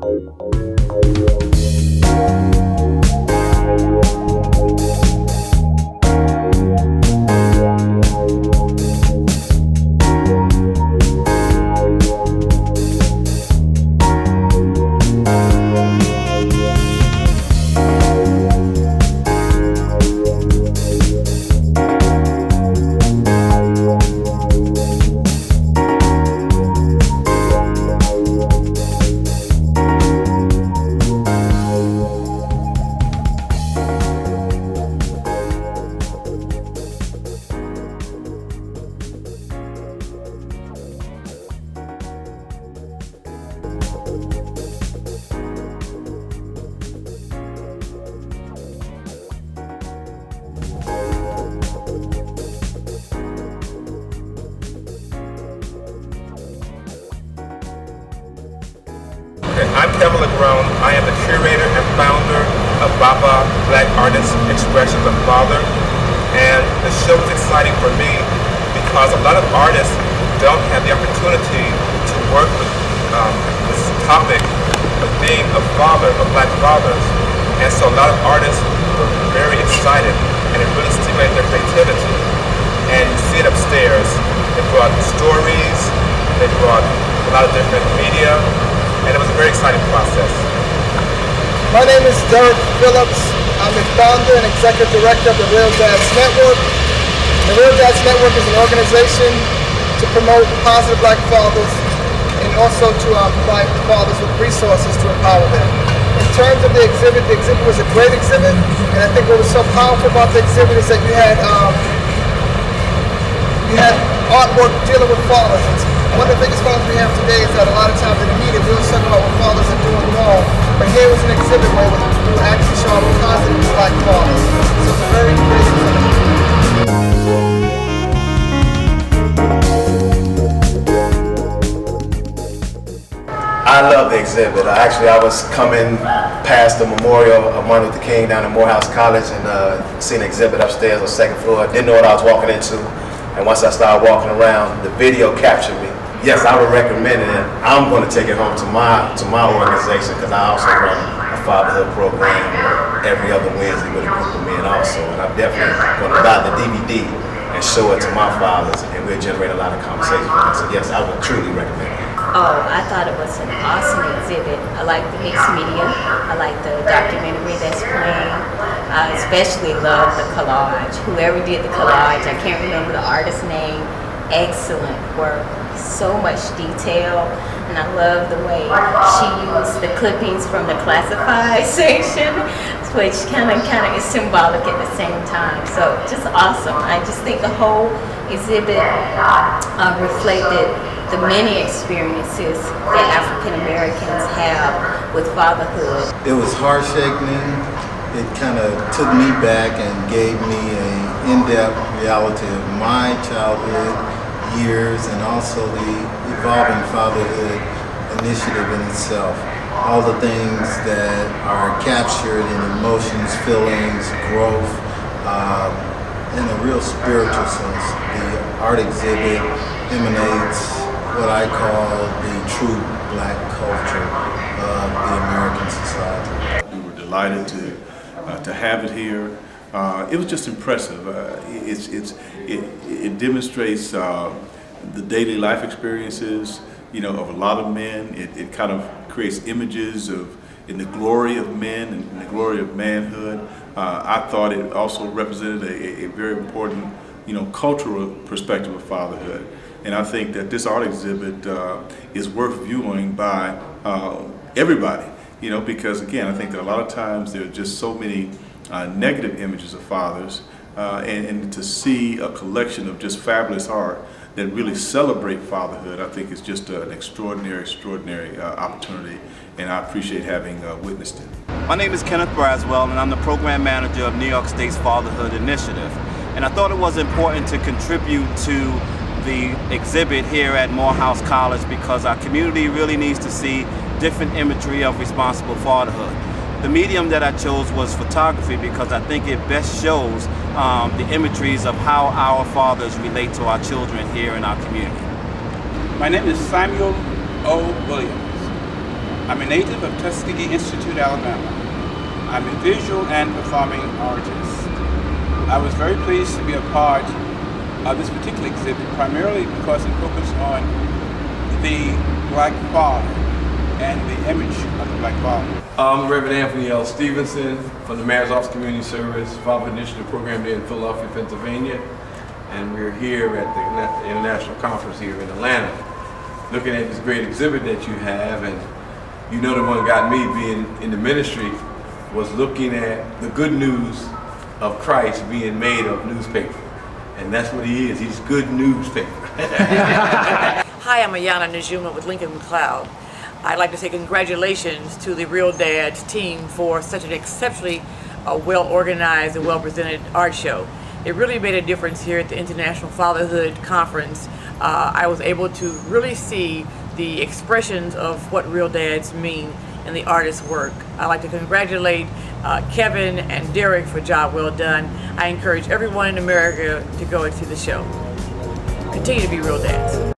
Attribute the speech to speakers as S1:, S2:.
S1: Música I'm Kevin LeGrone. I am the curator and founder of Baba Black Artists Expressions of Father. And the show is exciting for me because a lot of artists don't have the opportunity to work with um, this topic of being a father, of black fathers. And so a lot of artists were very excited and it really stimulated their creativity. And you see it upstairs. They brought stories, they brought a lot of different media, and it was a very exciting process.
S2: My name is Derek Phillips. I'm the founder and executive director of the Real Dads Network. The Real Dads Network is an organization to promote positive black fathers and also to uh, provide fathers with resources to empower them. In terms of the exhibit, the exhibit was a great exhibit, and I think what was so powerful about the exhibit is that you had um, you had artwork dealing with fathers. One of the biggest problems we have today is that a lot of times in the media we always talk about what fathers are doing wrong. But here was an exhibit where we were actually showing positive black fathers. So it's a very great exhibit.
S3: I love the exhibit. Actually, I was coming past the memorial of Martin Luther King down at Morehouse College and uh, seen an exhibit upstairs on the second floor. I Didn't know what I was walking into. And once I started walking around, the video captured me. Yes, I would recommend it. And I'm going to take it home to my to my organization because I also run a fatherhood program every other Wednesday with a group of men also. And I'm definitely going to buy the DVD and show it to my fathers, and we'll generate a lot of conversation. So yes, I would truly recommend it.
S4: Oh, I thought it was an awesome exhibit. I like the mixed media. I like the documentary that's playing. I especially love the collage. Whoever did the collage, I can't remember the artist's name. Excellent work. So much detail. And I love the way she used the clippings from the classified section, which kind of kind of is symbolic at the same time. So just awesome. I just think the whole exhibit uh, reflected the many experiences that African Americans have with fatherhood.
S5: It was heart shaking. It kind of took me back and gave me an in-depth reality of my childhood years and also the evolving fatherhood initiative in itself. All the things that are captured in emotions, feelings, growth, uh, in a real spiritual sense. The art exhibit emanates what I call the true black culture of the American society.
S6: We were delighted to, uh, to have it here. Uh, it was just impressive. Uh, it's, it's, it, it demonstrates uh, the daily life experiences you know, of a lot of men. It, it kind of creates images of in the glory of men and the glory of manhood. Uh, I thought it also represented a, a very important you know, cultural perspective of fatherhood. And I think that this art exhibit uh, is worth viewing by uh, everybody, you know, because again, I think that a lot of times there are just so many uh, negative images of fathers, uh, and, and, to see a collection of just fabulous art that really celebrate fatherhood, I think is just an extraordinary, extraordinary uh, opportunity, and I appreciate having uh, witnessed it.
S7: My name is Kenneth Braswell, and I'm the program manager of New York State's Fatherhood Initiative. And I thought it was important to contribute to the exhibit here at Morehouse College because our community really needs to see different imagery of responsible fatherhood. The medium that I chose was photography because I think it best shows um, the imageries of how our fathers relate to our children here in our community.
S8: My name is Samuel O. Williams. I'm a native of Tuskegee Institute, Alabama. I'm a visual and performing artist. I was very pleased to be a part of this particular exhibit, primarily because it focused on the Black Father and the image of the Black Father.
S9: I'm Reverend Anthony L. Stevenson from the Mayor's Office Community Service Fatherhood Initiative Program there in Philadelphia, Pennsylvania. And we're here at the International Conference here in Atlanta, looking at this great exhibit that you have. And you know the one got me being in the ministry was looking at the good news of Christ being made of newspaper. And that's what he is. He's good newspaper.
S10: Hi, I'm Ayana Najuma with Lincoln McLeod. I'd like to say congratulations to the Real Dads team for such an exceptionally uh, well-organized and well-presented art show. It really made a difference here at the International Fatherhood Conference. Uh, I was able to really see the expressions of what real dads mean in the artist's work. I'd like to congratulate uh, Kevin and Derek for a job well done. I encourage everyone in America to go and see the show. Continue to be real dads.